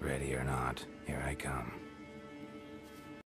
Ready or not, here I come.